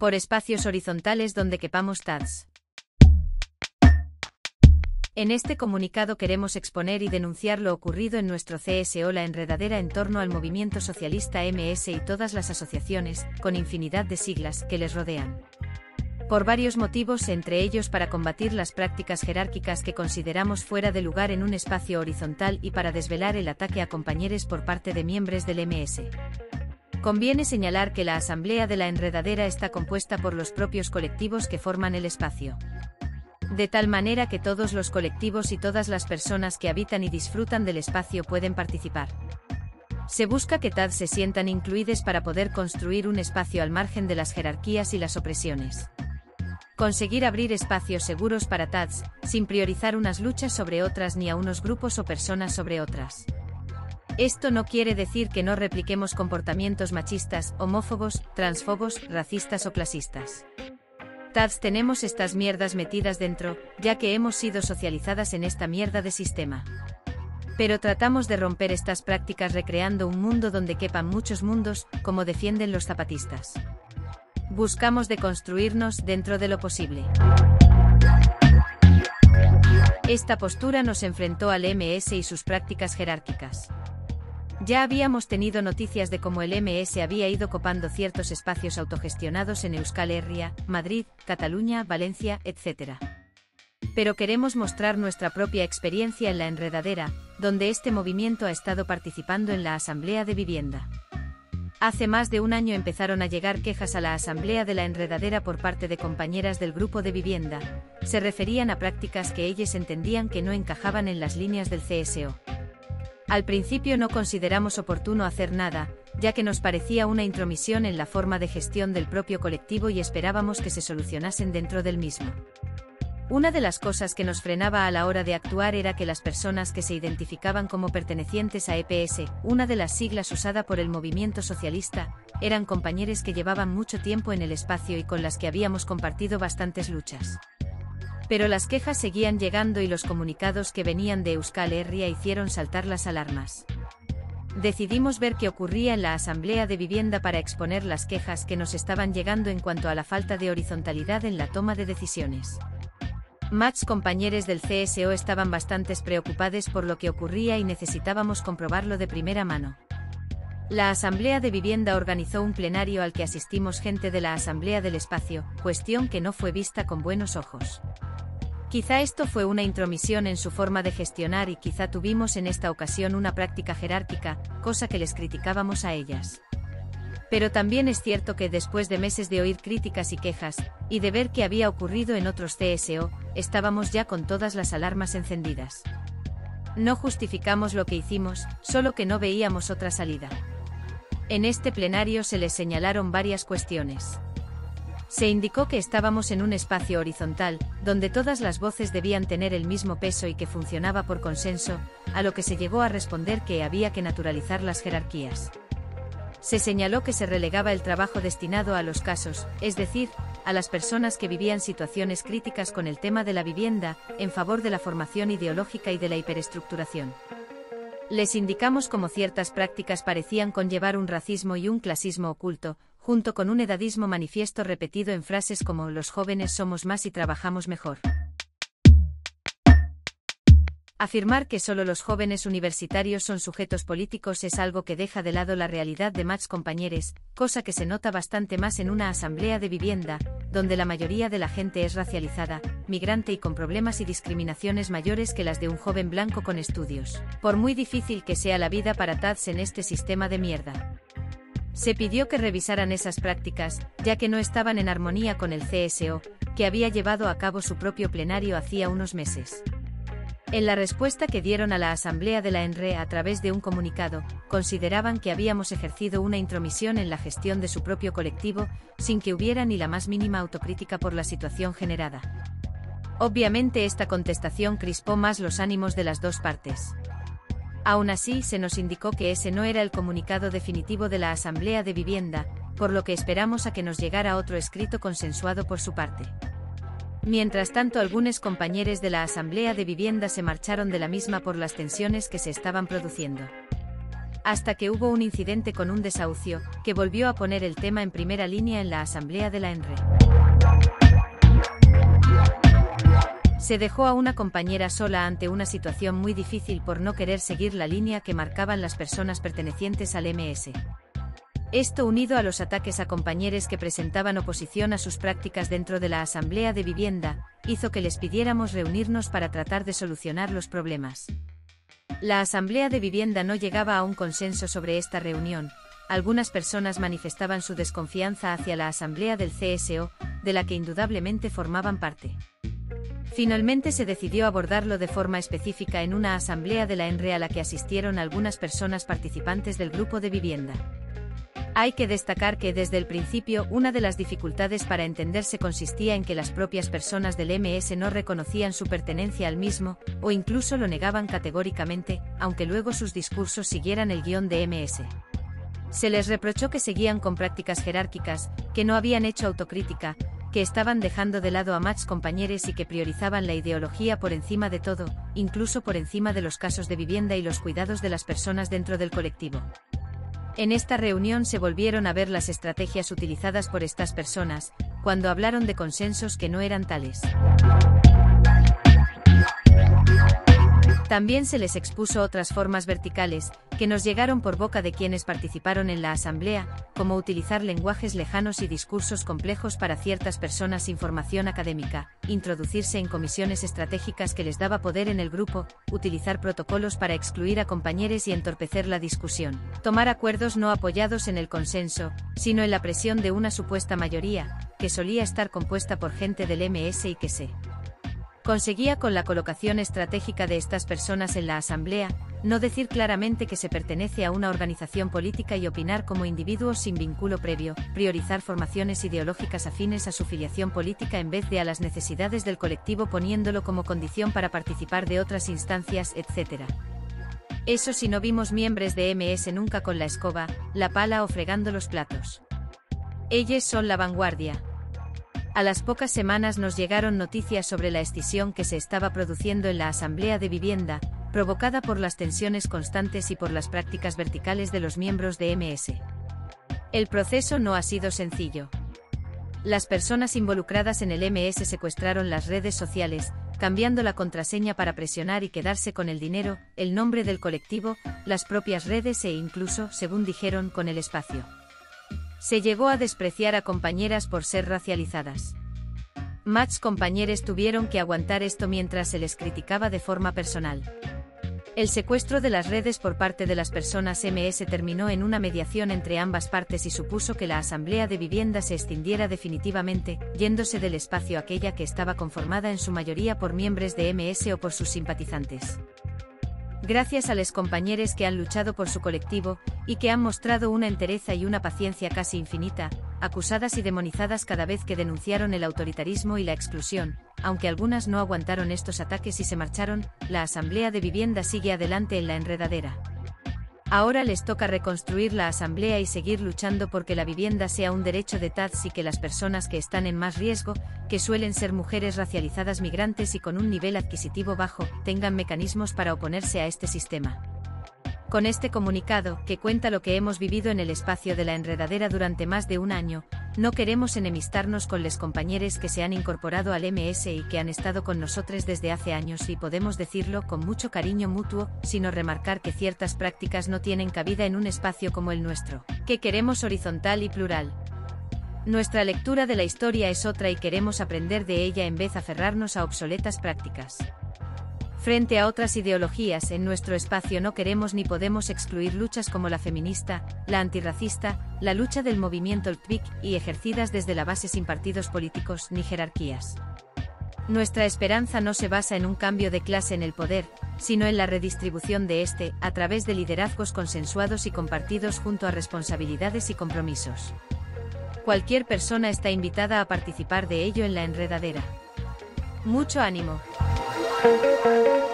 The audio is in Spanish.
Por espacios horizontales donde quepamos TADS. En este comunicado queremos exponer y denunciar lo ocurrido en nuestro CSO la enredadera en torno al movimiento socialista MS y todas las asociaciones, con infinidad de siglas, que les rodean. Por varios motivos, entre ellos para combatir las prácticas jerárquicas que consideramos fuera de lugar en un espacio horizontal y para desvelar el ataque a compañeros por parte de miembros del MS. Conviene señalar que la Asamblea de la Enredadera está compuesta por los propios colectivos que forman el espacio de tal manera que todos los colectivos y todas las personas que habitan y disfrutan del espacio pueden participar. Se busca que TAD se sientan incluidos para poder construir un espacio al margen de las jerarquías y las opresiones. Conseguir abrir espacios seguros para TADs, sin priorizar unas luchas sobre otras ni a unos grupos o personas sobre otras. Esto no quiere decir que no repliquemos comportamientos machistas, homófobos, transfobos, racistas o clasistas. Tads tenemos estas mierdas metidas dentro, ya que hemos sido socializadas en esta mierda de sistema. Pero tratamos de romper estas prácticas recreando un mundo donde quepan muchos mundos, como defienden los zapatistas. Buscamos deconstruirnos dentro de lo posible. Esta postura nos enfrentó al MS y sus prácticas jerárquicas. Ya habíamos tenido noticias de cómo el MS había ido copando ciertos espacios autogestionados en Euskal Herria, Madrid, Cataluña, Valencia, etc. Pero queremos mostrar nuestra propia experiencia en la enredadera, donde este movimiento ha estado participando en la Asamblea de Vivienda. Hace más de un año empezaron a llegar quejas a la Asamblea de la Enredadera por parte de compañeras del grupo de vivienda. Se referían a prácticas que ellas entendían que no encajaban en las líneas del CSO. Al principio no consideramos oportuno hacer nada, ya que nos parecía una intromisión en la forma de gestión del propio colectivo y esperábamos que se solucionasen dentro del mismo. Una de las cosas que nos frenaba a la hora de actuar era que las personas que se identificaban como pertenecientes a EPS, una de las siglas usada por el movimiento socialista, eran compañeros que llevaban mucho tiempo en el espacio y con las que habíamos compartido bastantes luchas. Pero las quejas seguían llegando y los comunicados que venían de Euskal Herria hicieron saltar las alarmas. Decidimos ver qué ocurría en la Asamblea de Vivienda para exponer las quejas que nos estaban llegando en cuanto a la falta de horizontalidad en la toma de decisiones. Match compañeros del CSO estaban bastante preocupados por lo que ocurría y necesitábamos comprobarlo de primera mano. La Asamblea de Vivienda organizó un plenario al que asistimos gente de la Asamblea del Espacio, cuestión que no fue vista con buenos ojos. Quizá esto fue una intromisión en su forma de gestionar y quizá tuvimos en esta ocasión una práctica jerárquica, cosa que les criticábamos a ellas. Pero también es cierto que después de meses de oír críticas y quejas, y de ver qué había ocurrido en otros CSO, estábamos ya con todas las alarmas encendidas. No justificamos lo que hicimos, solo que no veíamos otra salida. En este plenario se les señalaron varias cuestiones. Se indicó que estábamos en un espacio horizontal, donde todas las voces debían tener el mismo peso y que funcionaba por consenso, a lo que se llegó a responder que había que naturalizar las jerarquías. Se señaló que se relegaba el trabajo destinado a los casos, es decir, a las personas que vivían situaciones críticas con el tema de la vivienda, en favor de la formación ideológica y de la hiperestructuración. Les indicamos cómo ciertas prácticas parecían conllevar un racismo y un clasismo oculto, junto con un edadismo manifiesto repetido en frases como los jóvenes somos más y trabajamos mejor. Afirmar que solo los jóvenes universitarios son sujetos políticos es algo que deja de lado la realidad de más compañeros, cosa que se nota bastante más en una asamblea de vivienda, donde la mayoría de la gente es racializada, migrante y con problemas y discriminaciones mayores que las de un joven blanco con estudios. Por muy difícil que sea la vida para TADS en este sistema de mierda. Se pidió que revisaran esas prácticas, ya que no estaban en armonía con el CSO, que había llevado a cabo su propio plenario hacía unos meses. En la respuesta que dieron a la Asamblea de la ENRE a través de un comunicado, consideraban que habíamos ejercido una intromisión en la gestión de su propio colectivo, sin que hubiera ni la más mínima autocrítica por la situación generada. Obviamente esta contestación crispó más los ánimos de las dos partes. Aún así, se nos indicó que ese no era el comunicado definitivo de la Asamblea de Vivienda, por lo que esperamos a que nos llegara otro escrito consensuado por su parte. Mientras tanto, algunos compañeros de la Asamblea de Vivienda se marcharon de la misma por las tensiones que se estaban produciendo. hasta que hubo un incidente con un desahucio, que volvió a poner el tema en primera línea en la asamblea de la ENRE. Se dejó a una compañera sola ante una situación muy difícil por no querer seguir la línea que marcaban las personas pertenecientes al MS. Esto unido a los ataques a compañeros que presentaban oposición a sus prácticas dentro de la Asamblea de Vivienda, hizo que les pidiéramos reunirnos para tratar de solucionar los problemas. La Asamblea de Vivienda no llegaba a un consenso sobre esta reunión. Algunas personas manifestaban su desconfianza hacia la Asamblea del CSO, de la que indudablemente formaban parte. Finalmente se decidió abordarlo de forma específica en una asamblea de la ENRE a la que asistieron algunas personas participantes del grupo de vivienda. Hay que destacar que desde el principio una de las dificultades para entenderse consistía en que las propias personas del MS no reconocían su pertenencia al mismo, o incluso lo negaban categóricamente, aunque luego sus discursos siguieran el guion de MS. Se les reprochó que seguían con prácticas jerárquicas, que no habían hecho autocrítica, que estaban dejando de lado a Max compañeros y que priorizaban la ideología por encima de todo, incluso por encima de los casos de vivienda y los cuidados de las personas dentro del colectivo. En esta reunión se volvieron a ver las estrategias utilizadas por estas personas, cuando hablaron de consensos que no eran tales. También se les expuso otras formas verticales, que nos llegaron por boca de quienes participaron en la asamblea, como utilizar lenguajes lejanos y discursos complejos para ciertas personas sin formación académica, introducirse en comisiones estratégicas que les daba poder en el grupo, utilizar protocolos para excluir a compañeros y entorpecer la discusión, tomar acuerdos no apoyados en el consenso, sino en la presión de una supuesta mayoría, que solía estar compuesta por gente del MS y que se conseguía con la colocación estratégica de estas personas en la Asamblea, no decir claramente que se pertenece a una organización política y opinar como individuos sin vínculo previo, priorizar formaciones ideológicas afines a su filiación política en vez de a las necesidades del colectivo poniéndolo como condición para participar de otras instancias, etc. Eso si no vimos miembros de MS nunca con la escoba, la pala o fregando los platos. Ellos son la vanguardia, a las pocas semanas nos llegaron noticias sobre la escisión que se estaba produciendo en la Asamblea de Vivienda, provocada por las tensiones constantes y por las prácticas verticales de los miembros de MS. El proceso no ha sido sencillo. Las personas involucradas en el MS secuestraron las redes sociales, cambiando la contraseña para presionar y quedarse con el dinero, el nombre del colectivo, las propias redes e incluso, según dijeron, con el espacio. Se llegó a despreciar a compañeras por ser racializadas. Más compañeros tuvieron que aguantar esto mientras se les criticaba de forma personal. El secuestro de las redes por parte de las personas MS terminó en una mediación entre ambas partes y supuso que la Asamblea de Vivienda se extindiera definitivamente, yéndose del espacio aquella que estaba conformada en su mayoría por miembros de MS o por sus simpatizantes gracias a los compañeros que han luchado por su colectivo, y que han mostrado una entereza y una paciencia casi infinita, acusadas y demonizadas cada vez que denunciaron el autoritarismo y la exclusión, aunque algunas no aguantaron estos ataques y se marcharon, la Asamblea de Vivienda sigue adelante en la enredadera. Ahora les toca reconstruir la asamblea y seguir luchando porque la vivienda sea un derecho de TADS y que las personas que están en más riesgo, que suelen ser mujeres racializadas migrantes y con un nivel adquisitivo bajo, tengan mecanismos para oponerse a este sistema. Con este comunicado, que cuenta lo que hemos vivido en el espacio de la enredadera durante más de un año, no queremos enemistarnos con los compañeros que se han incorporado al MS y que han estado con nosotros desde hace años y podemos decirlo con mucho cariño mutuo, sino remarcar que ciertas prácticas no tienen cabida en un espacio como el nuestro, que queremos horizontal y plural. Nuestra lectura de la historia es otra y queremos aprender de ella en vez de aferrarnos a obsoletas prácticas. Frente a otras ideologías en nuestro espacio no queremos ni podemos excluir luchas como la feminista, la antirracista, la lucha del movimiento LTVIC y ejercidas desde la base sin partidos políticos ni jerarquías. Nuestra esperanza no se basa en un cambio de clase en el poder, sino en la redistribución de este, a través de liderazgos consensuados y compartidos junto a responsabilidades y compromisos. Cualquier persona está invitada a participar de ello en la enredadera. Mucho ánimo. Música